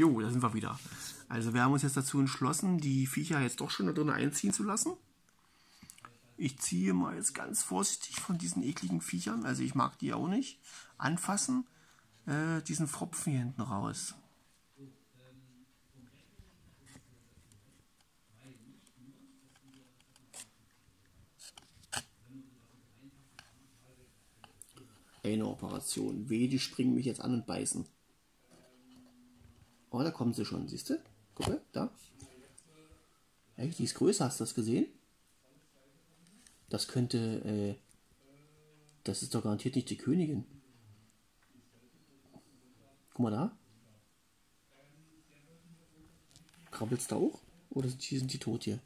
Jo, da sind wir wieder. Also wir haben uns jetzt dazu entschlossen, die Viecher jetzt doch schon da drin einziehen zu lassen. Ich ziehe mal jetzt ganz vorsichtig von diesen ekligen Viechern, also ich mag die auch nicht, anfassen, äh, diesen Pfropfen hier hinten raus. Eine Operation. Weh, die springen mich jetzt an und beißen. Oh, da kommen sie schon, siehst du? Guck mal, da. Hey, die ist größer, hast du das gesehen? Das könnte, äh, das ist doch garantiert nicht die Königin. Guck mal da. Krabbelt's da auch? Oder sind die, sind die tot hier?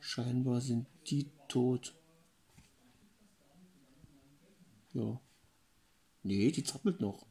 Scheinbar sind die tot. Ja. Nee, die zappelt noch.